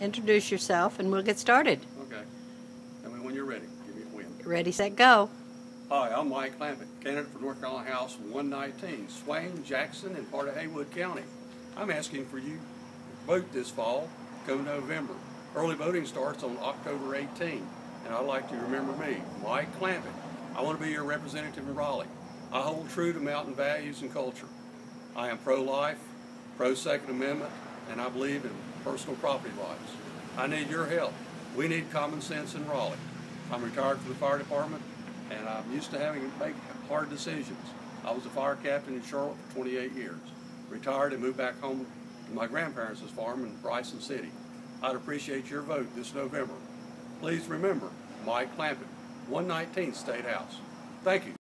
introduce yourself and we'll get started. Okay. Tell me when you're ready. Give me a win. Ready, set, go. Hi, I'm Mike Clampitt, candidate for North Carolina House 119, Swain, Jackson, and part of Haywood County. I'm asking for you to vote this fall, go November. Early voting starts on October 18, and I'd like you to remember me, Mike Clampitt. I want to be your representative in Raleigh. I hold true to mountain values and culture. I am pro-life, pro-Second Amendment, and I believe in personal property rights. I need your help. We need common sense in Raleigh. I'm retired from the fire department, and I'm used to having to make hard decisions. I was a fire captain in Charlotte for 28 years. Retired and moved back home to my grandparents' farm in Bryson City. I'd appreciate your vote this November. Please remember, Mike Clampitt, 119 State House. Thank you.